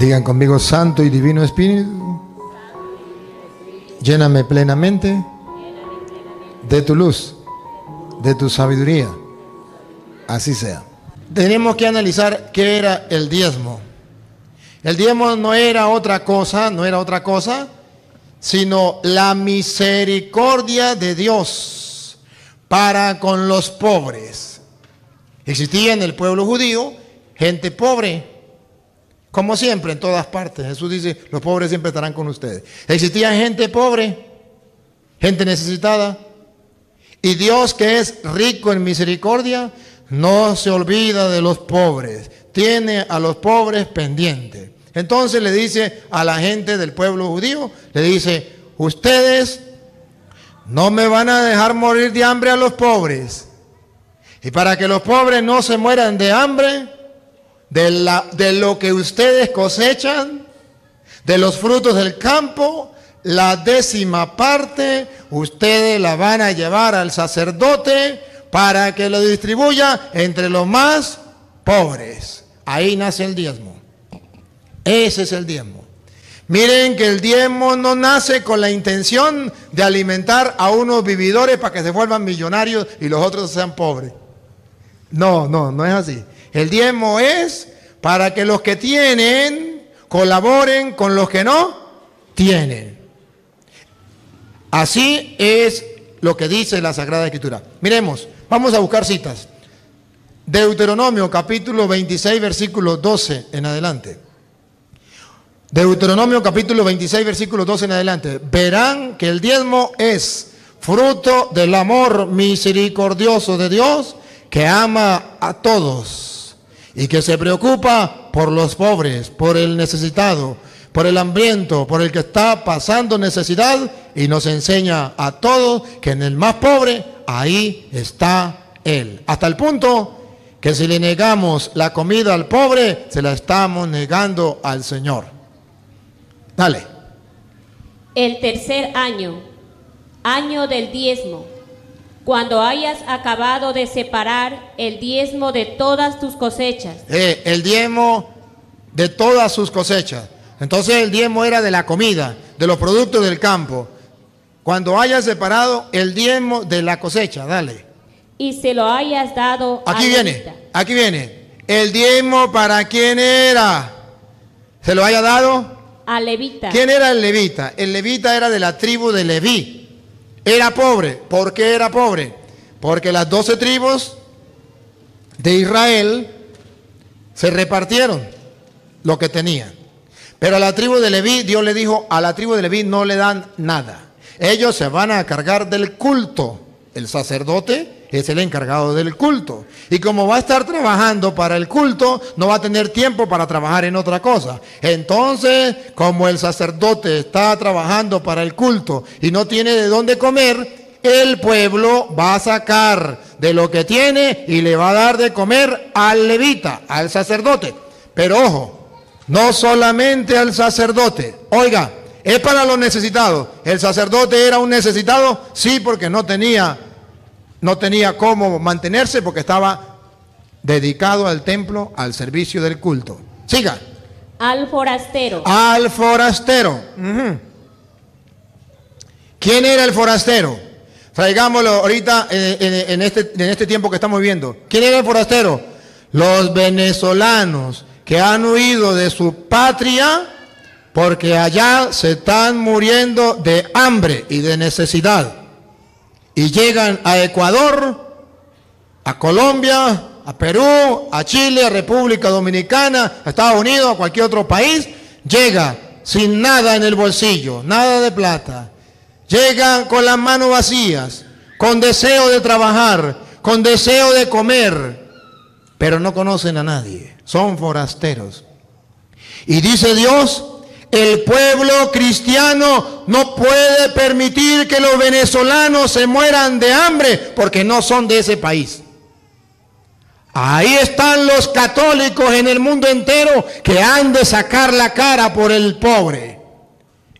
Digan conmigo, Santo y Divino Espíritu, lléname plenamente de tu luz, de tu sabiduría. Así sea. Tenemos que analizar qué era el diezmo. El diezmo no era otra cosa, no era otra cosa, sino la misericordia de Dios para con los pobres. Existía en el pueblo judío gente pobre, como siempre en todas partes. Jesús dice, los pobres siempre estarán con ustedes. Existía gente pobre, gente necesitada, y Dios que es rico en misericordia, no se olvida de los pobres, tiene a los pobres pendientes. Entonces le dice a la gente del pueblo judío, le dice, ustedes no me van a dejar morir de hambre a los pobres. Y para que los pobres no se mueran de hambre, de, la, de lo que ustedes cosechan, de los frutos del campo, la décima parte, ustedes la van a llevar al sacerdote para que lo distribuya entre los más pobres. Ahí nace el diezmo. Ese es el diezmo. Miren que el diezmo no nace con la intención de alimentar a unos vividores para que se vuelvan millonarios y los otros sean pobres. No, no, no es así. El diezmo es para que los que tienen colaboren con los que no tienen. Así es lo que dice la Sagrada Escritura. Miremos, vamos a buscar citas. Deuteronomio capítulo 26, versículo 12 en adelante. Deuteronomio capítulo 26, versículo 12 en adelante. Verán que el diezmo es fruto del amor misericordioso de Dios que ama a todos y que se preocupa por los pobres, por el necesitado, por el hambriento, por el que está pasando necesidad y nos enseña a todos que en el más pobre, ahí está Él. Hasta el punto que si le negamos la comida al pobre, se la estamos negando al Señor. Dale. El tercer año, año del diezmo, cuando hayas acabado de separar el diezmo de todas tus cosechas. Eh, el diezmo de todas sus cosechas. Entonces el diezmo era de la comida, de los productos del campo. Cuando hayas separado el diezmo de la cosecha, dale. Y se lo hayas dado Aquí al viene, aquí viene. El diezmo para quién era. ¿Se lo haya dado? Al levita. ¿Quién era el levita? El levita era de la tribu de Leví. Era pobre. ¿Por qué era pobre? Porque las doce tribus de Israel se repartieron lo que tenían. Pero a la tribu de Leví, Dios le dijo, a la tribu de Leví no le dan nada. Ellos se van a cargar del culto. El sacerdote es el encargado del culto. Y como va a estar trabajando para el culto, no va a tener tiempo para trabajar en otra cosa. Entonces, como el sacerdote está trabajando para el culto y no tiene de dónde comer, el pueblo va a sacar de lo que tiene y le va a dar de comer al levita, al sacerdote. Pero ojo, no solamente al sacerdote. Oiga, es para los necesitados. ¿El sacerdote era un necesitado? Sí, porque no tenía, no tenía cómo mantenerse porque estaba dedicado al templo, al servicio del culto. Siga. Al forastero. Al forastero. ¿Quién era el forastero? Traigámoslo ahorita en este, en este tiempo que estamos viviendo. ¿Quién era el forastero? Los venezolanos que han huido de su patria porque allá se están muriendo de hambre y de necesidad. Y llegan a Ecuador, a Colombia, a Perú, a Chile, a República Dominicana, a Estados Unidos, a cualquier otro país, llega sin nada en el bolsillo, nada de plata. Llegan con las manos vacías, con deseo de trabajar, con deseo de comer, pero no conocen a nadie, son forasteros. Y dice Dios, el pueblo cristiano no puede permitir que los venezolanos se mueran de hambre porque no son de ese país. Ahí están los católicos en el mundo entero que han de sacar la cara por el pobre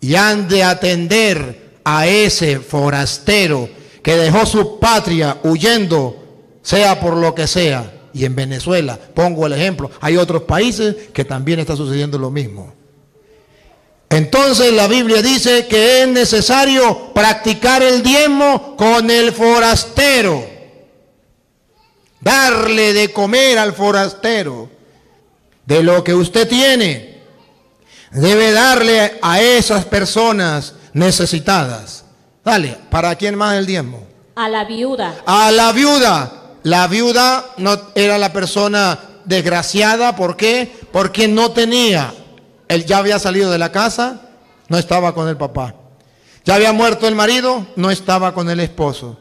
y han de atender a ese forastero que dejó su patria huyendo, sea por lo que sea, y en Venezuela, pongo el ejemplo, hay otros países que también está sucediendo lo mismo. Entonces la Biblia dice que es necesario practicar el diezmo con el forastero. Darle de comer al forastero de lo que usted tiene. Debe darle a esas personas necesitadas. Dale, ¿para quién más el diezmo? A la viuda. A la viuda. La viuda no era la persona desgraciada, ¿por qué? Porque no tenía. Él ya había salido de la casa, no estaba con el papá. Ya había muerto el marido, no estaba con el esposo.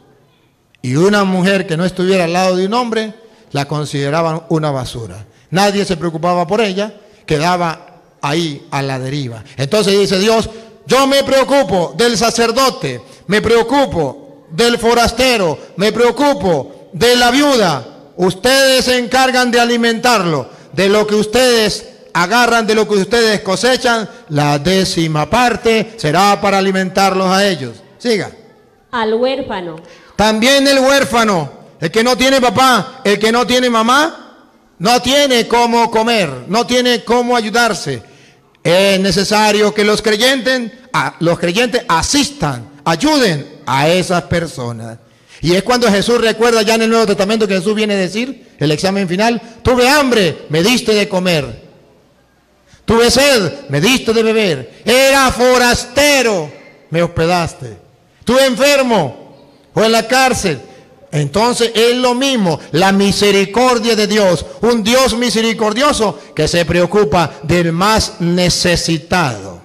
Y una mujer que no estuviera al lado de un hombre, la consideraban una basura. Nadie se preocupaba por ella, quedaba ahí a la deriva. Entonces dice Dios, yo me preocupo del sacerdote, me preocupo del forastero, me preocupo de la viuda. Ustedes se encargan de alimentarlo, de lo que ustedes agarran, de lo que ustedes cosechan, la décima parte será para alimentarlos a ellos. Siga. Al huérfano. También el huérfano, el que no tiene papá, el que no tiene mamá, no tiene cómo comer, no tiene cómo ayudarse. Es necesario que los creyentes, los creyentes asistan, ayuden a esas personas. Y es cuando Jesús recuerda ya en el Nuevo Testamento que Jesús viene a decir, el examen final, tuve hambre, me diste de comer. Tuve sed, me diste de beber. Era forastero, me hospedaste. Tuve enfermo, o en la cárcel. Entonces es lo mismo, la misericordia de Dios, un Dios misericordioso que se preocupa del más necesitado.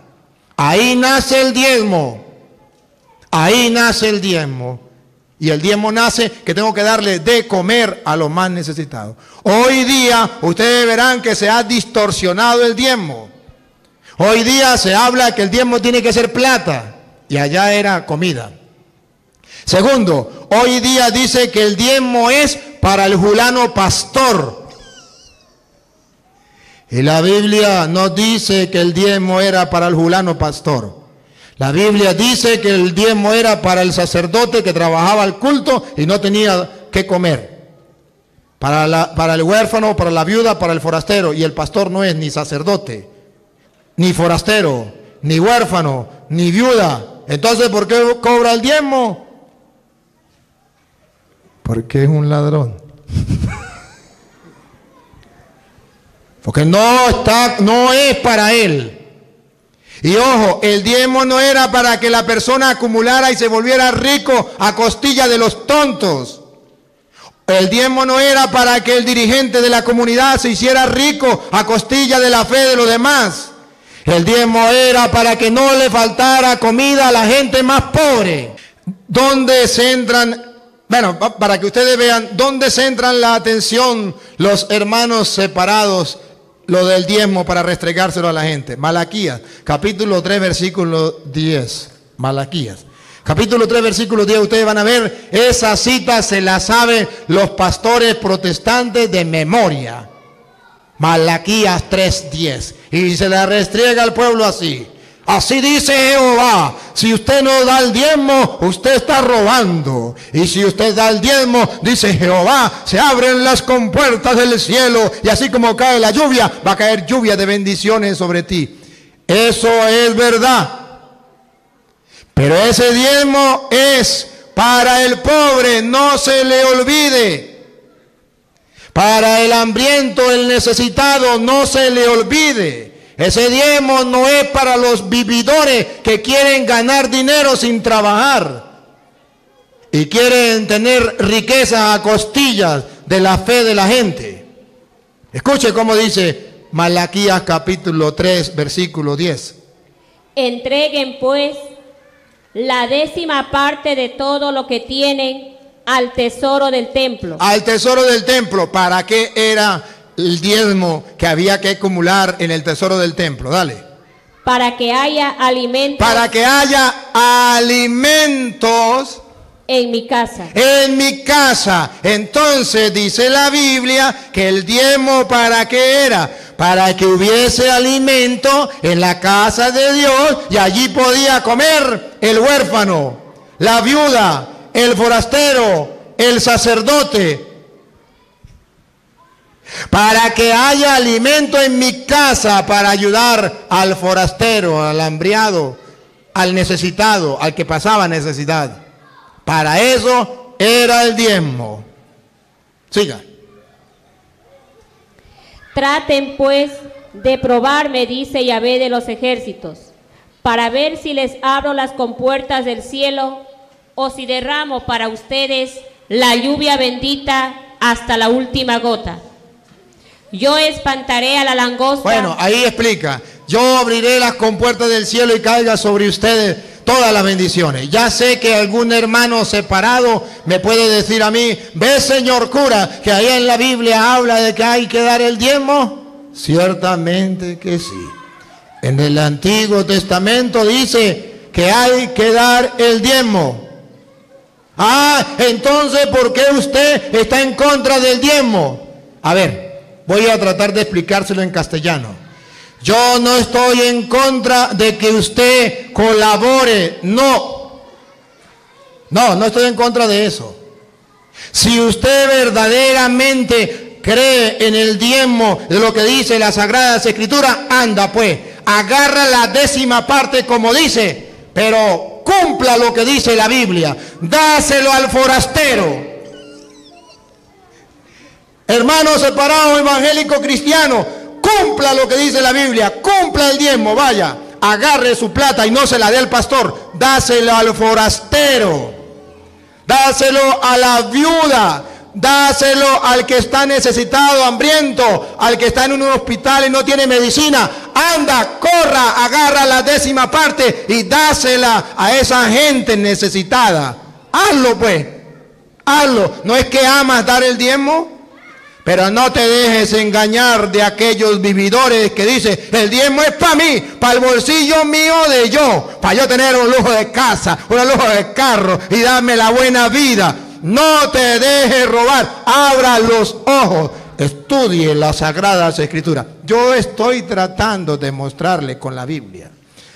Ahí nace el diezmo, ahí nace el diezmo. Y el diezmo nace que tengo que darle de comer a los más necesitados. Hoy día ustedes verán que se ha distorsionado el diezmo. Hoy día se habla que el diezmo tiene que ser plata y allá era comida. Segundo, hoy día dice que el diezmo es para el julano pastor. Y la Biblia no dice que el diezmo era para el julano pastor. La Biblia dice que el diezmo era para el sacerdote que trabajaba al culto y no tenía que comer. Para, para el huérfano, para la viuda, para el forastero. Y el pastor no es ni sacerdote, ni forastero, ni huérfano, ni viuda. Entonces, ¿por qué cobra el diezmo? Porque es un ladrón. Porque no está, no es para él. Y ojo, el diezmo no era para que la persona acumulara y se volviera rico a costilla de los tontos. El diezmo no era para que el dirigente de la comunidad se hiciera rico a costilla de la fe de los demás. El diezmo era para que no le faltara comida a la gente más pobre. ¿Dónde se entran bueno, para que ustedes vean dónde centran la atención los hermanos separados, lo del diezmo para restregárselo a la gente. Malaquías, capítulo 3, versículo 10. Malaquías. Capítulo 3, versículo 10, ustedes van a ver, esa cita se la saben los pastores protestantes de memoria. Malaquías 3, 10. Y se la restriega al pueblo así. Así dice Jehová, si usted no da el diezmo, usted está robando. Y si usted da el diezmo, dice Jehová, se abren las compuertas del cielo y así como cae la lluvia, va a caer lluvia de bendiciones sobre ti. Eso es verdad. Pero ese diezmo es para el pobre, no se le olvide. Para el hambriento, el necesitado, no se le olvide. Ese diezmo no es para los vividores que quieren ganar dinero sin trabajar y quieren tener riqueza a costillas de la fe de la gente. Escuche cómo dice Malaquías capítulo 3, versículo 10. Entreguen pues la décima parte de todo lo que tienen al tesoro del templo. Al tesoro del templo, ¿para qué era el diezmo que había que acumular en el tesoro del templo. Dale. Para que haya alimentos. Para que haya alimentos. En mi casa. En mi casa. Entonces dice la Biblia que el diezmo para qué era? Para que hubiese alimento en la casa de Dios y allí podía comer el huérfano, la viuda, el forastero, el sacerdote, para que haya alimento en mi casa para ayudar al forastero, al hambriado, al necesitado, al que pasaba necesidad. Para eso era el diezmo. Siga. Traten pues de probarme, dice Yahvé de los ejércitos, para ver si les abro las compuertas del cielo o si derramo para ustedes la lluvia bendita hasta la última gota. Yo espantaré a la langosta. Bueno, ahí explica. Yo abriré las compuertas del cielo y caiga sobre ustedes todas las bendiciones. Ya sé que algún hermano separado me puede decir a mí, ve señor cura, que ahí en la Biblia habla de que hay que dar el diezmo. Ciertamente que sí. En el Antiguo Testamento dice que hay que dar el diezmo. Ah, entonces, ¿por qué usted está en contra del diezmo? A ver, voy a tratar de explicárselo en castellano. Yo no estoy en contra de que usted colabore, no. No, no estoy en contra de eso. Si usted verdaderamente cree en el diezmo de lo que dice la Sagrada Escritura, anda pues, agarra la décima parte como dice, pero cumpla lo que dice la Biblia. Dáselo al forastero. Hermano separado evangélico cristiano, cumpla lo que dice la Biblia, cumpla el diezmo, vaya, agarre su plata y no se la dé al pastor, dáselo al forastero, dáselo a la viuda, dáselo al que está necesitado, hambriento, al que está en un hospital y no tiene medicina. Anda, corra, agarra la décima parte y dásela a esa gente necesitada. Hazlo pues, hazlo. No es que amas dar el diezmo, pero no te dejes engañar de aquellos vividores que dicen, el diezmo es para mí, para el bolsillo mío de yo, para yo tener un lujo de casa, un lujo de carro y darme la buena vida. No te dejes robar. Abra los ojos. Estudie las sagradas escrituras. Yo estoy tratando de mostrarle con la Biblia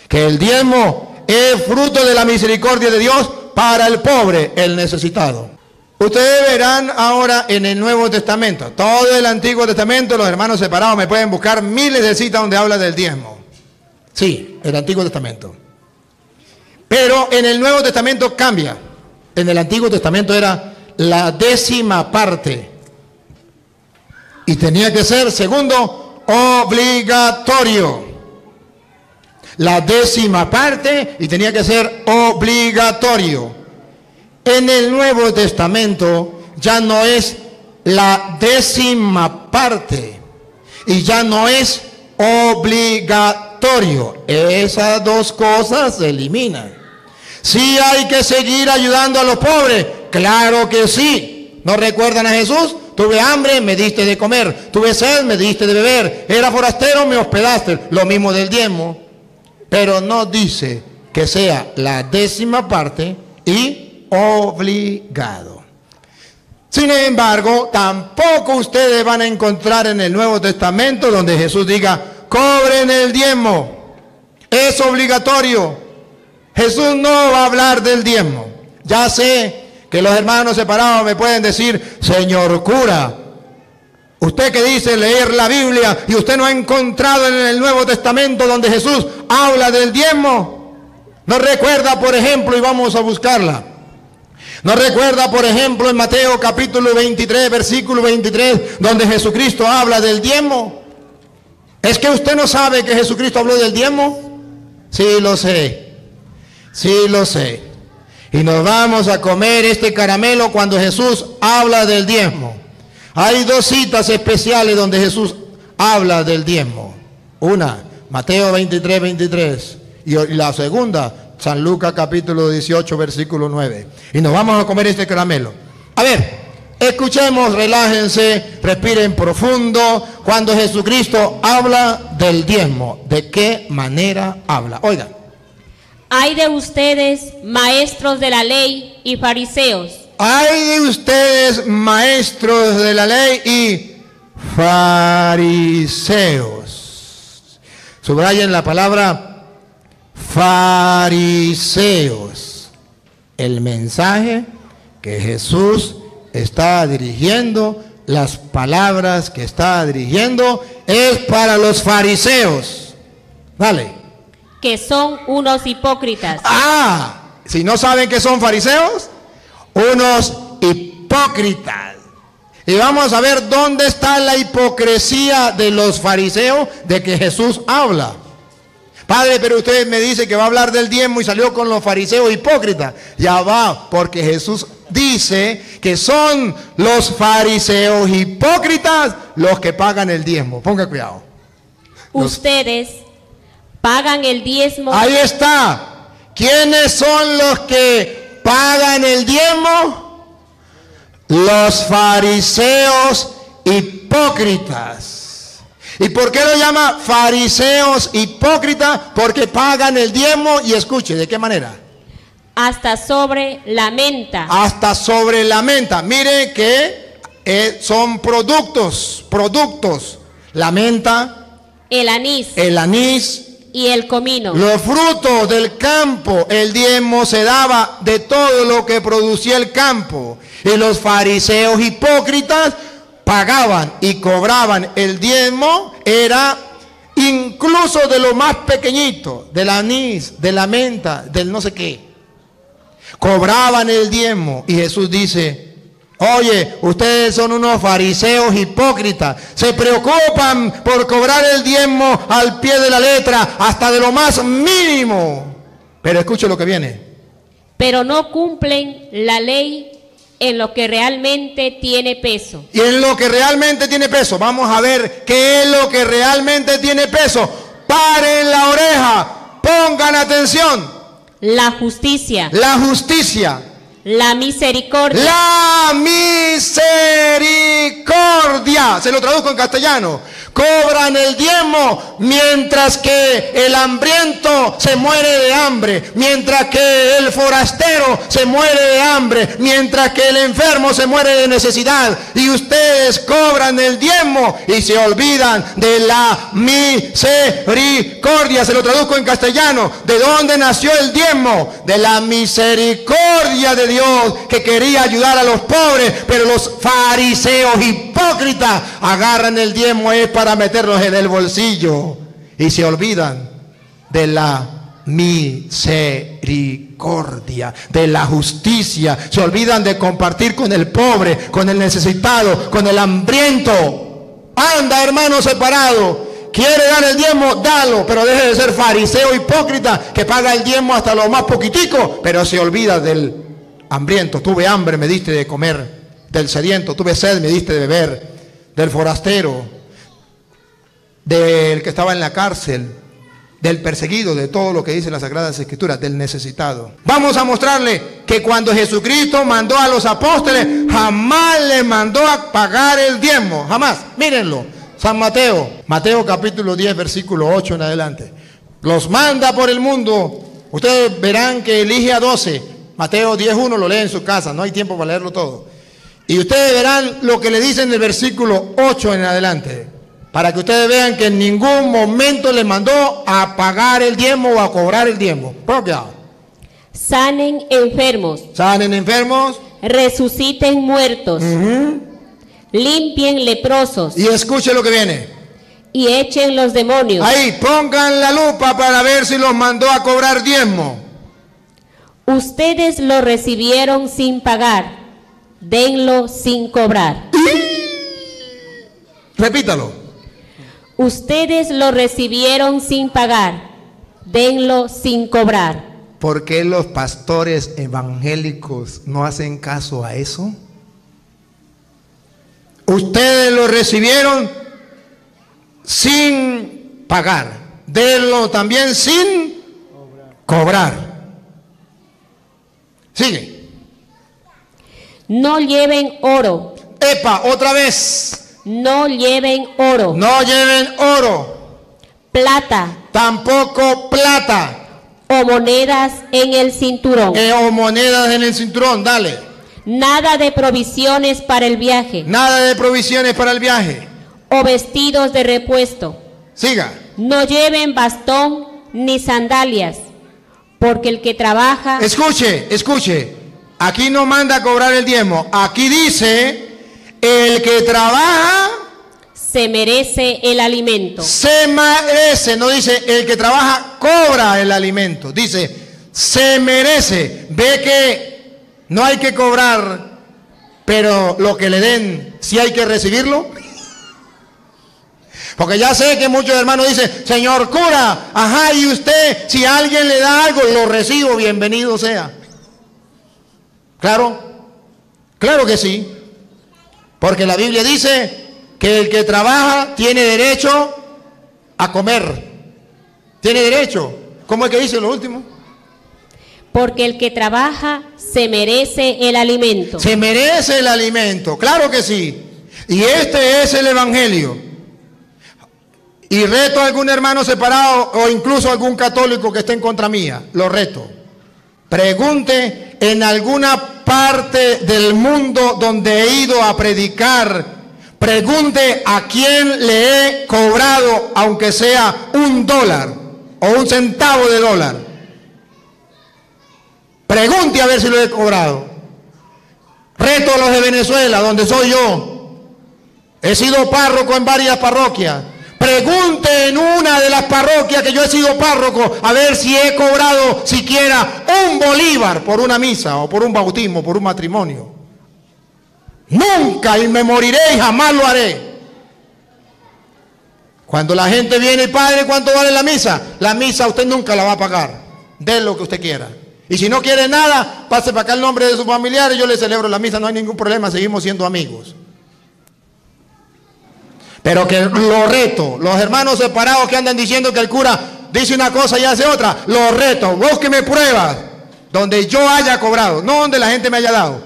que el diezmo es fruto de la misericordia de Dios para el pobre, el necesitado. Ustedes verán ahora en el Nuevo Testamento, todo el Antiguo Testamento, los hermanos separados me pueden buscar miles de citas donde habla del diezmo. Sí, el Antiguo Testamento. Pero en el Nuevo Testamento cambia en el Antiguo Testamento era la décima parte. Y tenía que ser, segundo, obligatorio. La décima parte y tenía que ser obligatorio. En el Nuevo Testamento ya no es la décima parte y ya no es obligatorio. Esas dos cosas se eliminan. Sí hay que seguir ayudando a los pobres. Claro que sí. ¿No recuerdan a Jesús? Tuve hambre, me diste de comer. Tuve sed, me diste de beber. Era forastero, me hospedaste. Lo mismo del diezmo. Pero no dice que sea la décima parte y obligado. Sin embargo, tampoco ustedes van a encontrar en el Nuevo Testamento donde Jesús diga, cobren el diezmo. Es obligatorio. Jesús no va a hablar del diezmo. Ya sé que los hermanos separados me pueden decir, Señor cura, usted que dice leer la Biblia y usted no ha encontrado en el Nuevo Testamento donde Jesús habla del diezmo. No recuerda, por ejemplo, y vamos a buscarla. No recuerda, por ejemplo, en Mateo capítulo 23, versículo 23, donde Jesucristo habla del diezmo. ¿Es que usted no sabe que Jesucristo habló del diezmo? Sí, lo sé. Sí, lo sé. Y nos vamos a comer este caramelo cuando Jesús habla del diezmo. Hay dos citas especiales donde Jesús habla del diezmo. Una, Mateo 23, 23. Y la segunda, San Lucas capítulo 18, versículo 9. Y nos vamos a comer este caramelo. A ver, escuchemos, relájense, respiren profundo. Cuando Jesucristo habla del diezmo, ¿de qué manera habla? Oigan. Hay de ustedes, maestros de la ley y fariseos. Hay de ustedes, maestros de la ley y fariseos. Subrayen la palabra fariseos. El mensaje que Jesús está dirigiendo las palabras que está dirigiendo es para los fariseos. Vale. que son unos hipócritas. Ah, si no saben que son fariseos, unos hipócritas. Y vamos a ver dónde está la hipocresía de los fariseos de que Jesús habla. Padre, pero usted me dice que va a hablar del diezmo y salió con los fariseos hipócritas. Ya va, porque Jesús dice que son los fariseos hipócritas los que pagan el diezmo. Ponga cuidado. Los- Ustedes pagan el diezmo Ahí está. ¿Quiénes son los que pagan el diezmo? Los fariseos hipócritas. ¿Y por qué lo llama fariseos hipócritas? Porque pagan el diezmo y escuche, ¿de qué manera? hasta sobre la menta, Hasta sobre la menta. Mire que eh, son productos, productos. La menta, el anís el anís, y el comino. Los frutos del campo, el diezmo se daba de todo lo que producía el campo. Y los fariseos hipócritas pagaban y cobraban el diezmo, era incluso de lo más pequeñito, del anís, de la menta, del no sé qué. Cobraban el diezmo y Jesús dice, Oye, ustedes son unos fariseos hipócritas. Se preocupan por cobrar el diezmo al pie de la letra, hasta de lo más mínimo. Pero escuche lo que viene. pero no cumplen la ley en lo que realmente tiene peso. Y en lo que realmente tiene peso, vamos a ver qué es lo que realmente tiene peso. Paren la oreja, pongan atención. La justicia, La justicia, la misericordia, La misericordia, se lo traduzco en castellano, cobran el diezmo mientras que el hambriento se muere de hambre, mientras que el forastero se muere de hambre, mientras que el enfermo se muere de necesidad. Y ustedes cobran el diezmo y se olvidan de la misericordia. Se lo traduzco en castellano. ¿De dónde nació el diezmo? De la misericordia de Dios que quería ayudar a los pobres, pero los fariseos hipócritas agarran el diezmo es para meterlos en el bolsillo y se olvidan de la misericordia, de la justicia. Se olvidan de compartir con el pobre, con el necesitado, con el hambriento. Anda, hermano separado. Quiere dar el diezmo, dalo, pero deje de ser fariseo hipócrita que paga el diezmo hasta lo más poquitico, pero se olvida del hambriento. Tuve hambre, me diste de comer. Del sediento, tuve sed, me diste de beber. Del forastero, del que estaba en la cárcel, del perseguido, de todo lo que dice las Sagradas Escrituras, del necesitado. Vamos a mostrarle que cuando Jesucristo mandó a los apóstoles, jamás les mandó a pagar el diezmo, jamás. Mírenlo, San Mateo, Mateo capítulo 10, versículo 8 en adelante. Los manda por el mundo. Ustedes verán que elige a 12. Mateo 10.1 lo lee en su casa, no hay tiempo para leerlo todo. Y ustedes verán lo que le dice en el versículo 8 en adelante. Para que ustedes vean que en ningún momento les mandó a pagar el diezmo o a cobrar el diezmo. Propia. sanen enfermos, Salen enfermos. resuciten muertos, limpien leprosos Y escuche lo que viene. y echen los demonios. Ahí, pongan la lupa para ver si los mandó a cobrar diezmo. Ustedes lo recibieron sin pagar, denlo sin cobrar. Repítalo. Ustedes lo recibieron sin pagar, denlo sin cobrar. ¿Por qué los pastores evangélicos no hacen caso a eso? Ustedes lo recibieron sin pagar. Denlo también sin cobrar. Sigue. No lleven oro, Epa, otra vez. No lleven oro, No lleven oro, plata tampoco plata o monedas en el cinturón. eh, o monedas en el cinturón. Dale. Nada de provisiones para el viaje Nada de provisiones para el viaje. o vestidos de repuesto. Siga. No lleven bastón ni sandalias, porque el que trabaja Escuche, escuche. Aquí no manda a cobrar el diezmo. Aquí dice, el que trabaja se merece el alimento. se merece, no dice el que trabaja cobra el alimento, dice se merece. Ve que no hay que cobrar, pero lo que le den, si hay que recibirlo. Porque ya sé que muchos hermanos dicen, señor cura, ajá, y usted, si alguien le da algo, lo recibo, bienvenido sea. Claro, claro que sí. Porque la Biblia dice que el que trabaja tiene derecho a comer. Tiene derecho. ¿Cómo es que dice lo último? Porque el que trabaja se merece el alimento. Se merece el alimento. Claro que sí. Y este es el Evangelio. Y reto a algún hermano separado o incluso algún católico que esté en contra mía. Lo reto. Pregunte en alguna parte del mundo donde he ido a predicar. Pregunte a quién le he cobrado, aunque sea un dólar o un centavo de dólar. Pregunte a ver si lo he cobrado. Reto a los de Venezuela, donde soy yo. He sido párroco en varias parroquias. Pregunte en una de las parroquias que yo he sido párroco a ver si he cobrado siquiera un bolívar por una misa o por un bautismo, por un matrimonio. Nunca y me moriré y jamás lo haré. Cuando la gente viene, Padre, ¿cuánto vale la misa? La misa usted nunca la va a pagar. De lo que usted quiera. Y si no quiere nada, pase para acá el nombre de su familiar y yo le celebro la misa, no hay ningún problema, seguimos siendo amigos. Pero que lo reto, los hermanos separados que andan diciendo que el cura dice una cosa y hace otra, lo reto, búsqueme pruebas donde yo haya cobrado, no donde la gente me haya dado.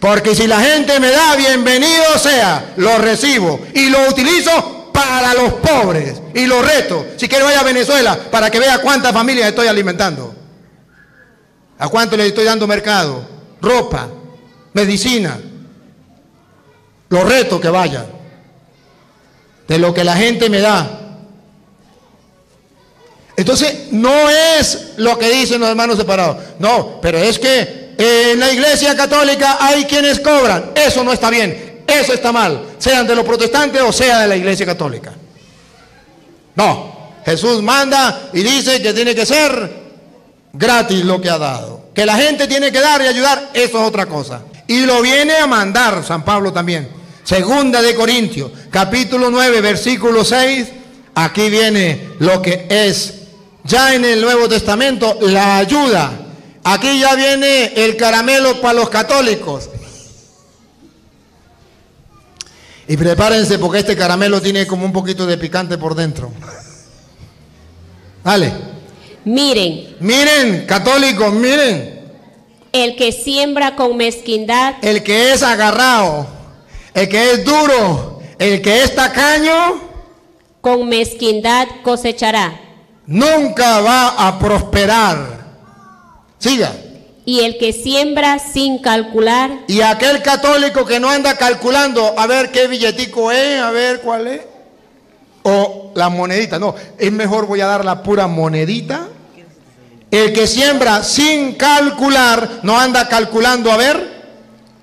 Porque si la gente me da, bienvenido sea, lo recibo y lo utilizo para los pobres y lo reto. Si quiere vaya a Venezuela para que vea cuántas familias estoy alimentando. A cuánto les estoy dando mercado, ropa, medicina. Lo reto que vaya de lo que la gente me da. Entonces, no es lo que dicen los hermanos separados. No, pero es que en la iglesia católica hay quienes cobran. Eso no está bien. Eso está mal. Sean de los protestantes o sea de la iglesia católica. No. Jesús manda y dice que tiene que ser gratis lo que ha dado. Que la gente tiene que dar y ayudar, eso es otra cosa. Y lo viene a mandar San Pablo también. Segunda de Corintios, capítulo 9, versículo 6. Aquí viene lo que es ya en el Nuevo Testamento la ayuda. Aquí ya viene el caramelo para los católicos. Y prepárense porque este caramelo tiene como un poquito de picante por dentro. Dale. Miren, Miren, católicos, miren. el que siembra con mezquindad El que es agarrado el que es duro, el que es tacaño, con mezquindad cosechará. nunca va a prosperar. Siga. Y el que siembra sin calcular, Y aquel católico que no anda calculando a ver qué billetico es, a ver cuál es. O la monedita, no, es mejor voy a dar la pura monedita. El que siembra sin calcular, no anda calculando a ver,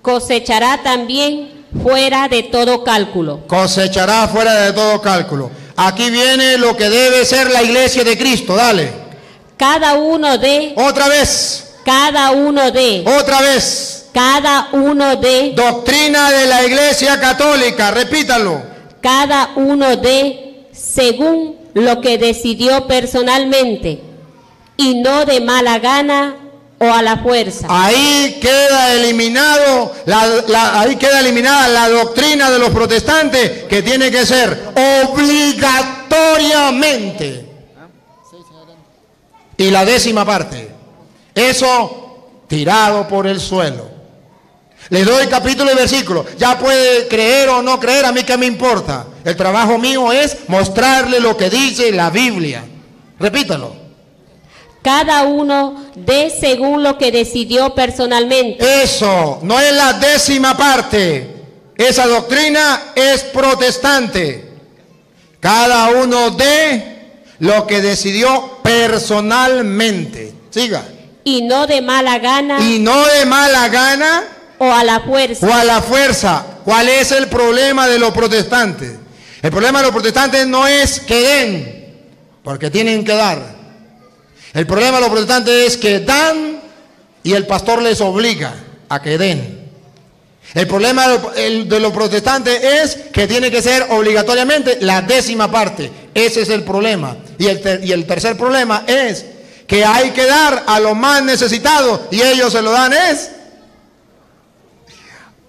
cosechará también fuera de todo cálculo. cosechará fuera de todo cálculo. Aquí viene lo que debe ser la iglesia de Cristo, dale. Cada uno de, Otra vez, cada uno de, otra vez. cada uno de, Doctrina de la iglesia católica, repítalo. cada uno de, según lo que decidió personalmente, y no de mala gana o a la fuerza. Ahí queda eliminado, ahí queda eliminada la doctrina de los protestantes que tiene que ser obligatoriamente. Y la décima parte, eso tirado por el suelo. Le doy capítulo y versículo. Ya puede creer o no creer, a mí qué me importa. El trabajo mío es mostrarle lo que dice la Biblia. Repítalo. Cada uno de según lo que decidió personalmente. Eso no es la décima parte. Esa doctrina es protestante. Cada uno de lo que decidió personalmente. Siga. y no de mala gana Y no de mala gana o a la fuerza. o a la fuerza. ¿Cuál es el problema de los protestantes? El problema de los protestantes no es que den, porque tienen que dar. El problema de los protestantes es que dan y el pastor les obliga a que den. El problema de los protestantes es que tiene que ser obligatoriamente la décima parte. Ese es el problema. Y el, y el tercer problema es que hay que dar a los más necesitados y ellos se lo dan es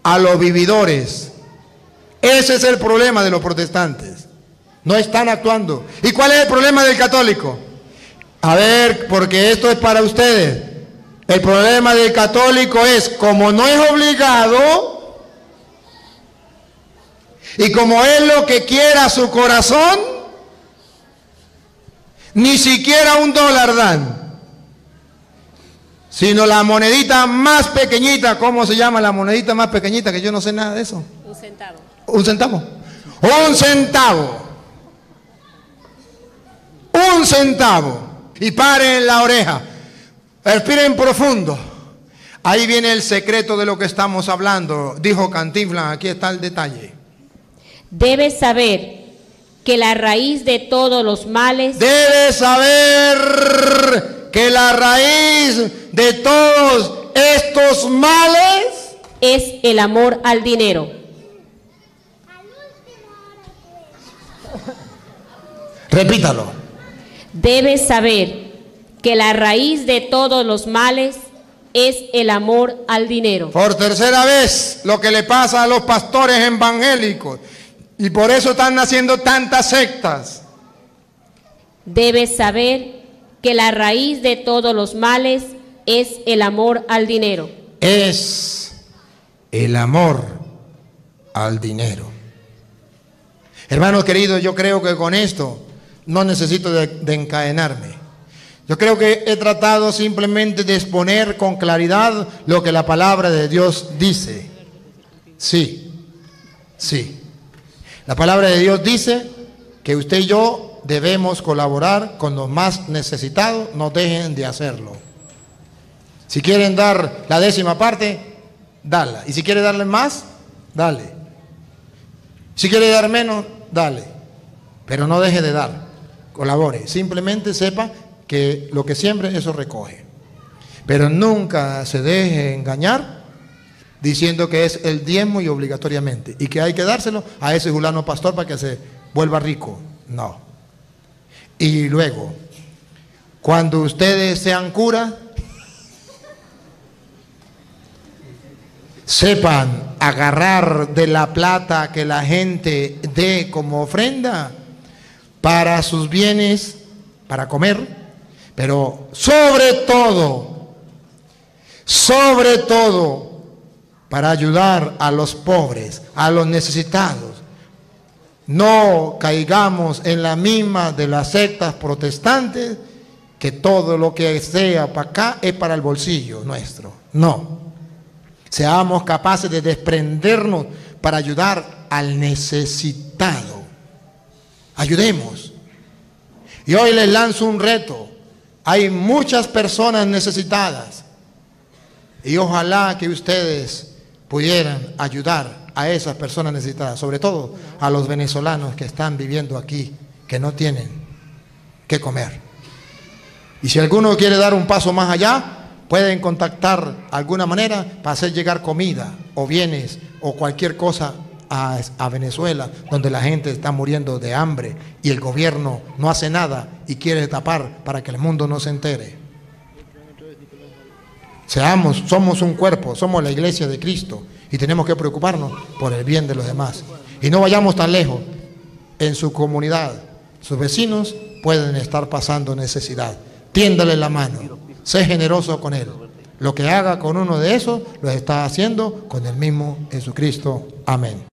a los vividores. Ese es el problema de los protestantes. No están actuando. ¿Y cuál es el problema del católico? A ver, porque esto es para ustedes. El problema del católico es, como no es obligado, y como es lo que quiera su corazón, ni siquiera un dólar dan, sino la monedita más pequeñita, ¿cómo se llama la monedita más pequeñita? Que yo no sé nada de eso. Un centavo. Un centavo. Un centavo. Un centavo. Y paren la oreja. Respiren profundo. Ahí viene el secreto de lo que estamos hablando. Dijo Cantinflas, aquí está el detalle. Debes saber que la raíz de todos los males Debes saber que la raíz de todos estos males es el amor al dinero. Repítalo. Debes saber que la raíz de todos los males es el amor al dinero. Por tercera vez, lo que le pasa a los pastores evangélicos. Y por eso están naciendo tantas sectas. Debes saber que la raíz de todos los males es el amor al dinero. Es el amor al dinero. Hermanos queridos, yo creo que con esto no necesito de, de encadenarme. Yo creo que he tratado simplemente de exponer con claridad lo que la palabra de Dios dice. Sí, sí. La palabra de Dios dice que usted y yo debemos colaborar con los más necesitados, no dejen de hacerlo. Si quieren dar la décima parte, dala. Y si quiere darle más, dale. Si quiere dar menos, dale. Pero no deje de dar. Colabore. Simplemente sepa que lo que siembre, eso recoge. Pero nunca se deje engañar diciendo que es el diezmo y obligatoriamente. Y que hay que dárselo a ese fulano pastor para que se vuelva rico. No. Y luego, cuando ustedes sean curas, sepan agarrar de la plata que la gente dé como ofrenda para sus bienes, para comer, pero sobre todo, sobre todo, para ayudar a los pobres, a los necesitados. No caigamos en la misma de las sectas protestantes, que todo lo que sea para acá es para el bolsillo nuestro. No. Seamos capaces de desprendernos para ayudar al necesitado. Ayudemos. Y hoy les lanzo un reto. Hay muchas personas necesitadas. Y ojalá que ustedes pudieran ayudar a esas personas necesitadas, sobre todo a los venezolanos que están viviendo aquí, que no tienen que comer. Y si alguno quiere dar un paso más allá, pueden contactar alguna manera para hacer llegar comida o bienes o cualquier cosa a, Venezuela, donde la gente está muriendo de hambre y el gobierno no hace nada y quiere tapar para que el mundo no se entere. Seamos, somos un cuerpo, somos la iglesia de Cristo y tenemos que preocuparnos por el bien de los demás. Y no vayamos tan lejos. En su comunidad, sus vecinos pueden estar pasando necesidad. Tiéndale la mano, sé generoso con él. Lo que haga con uno de esos, lo está haciendo con el mismo Jesucristo. Amén.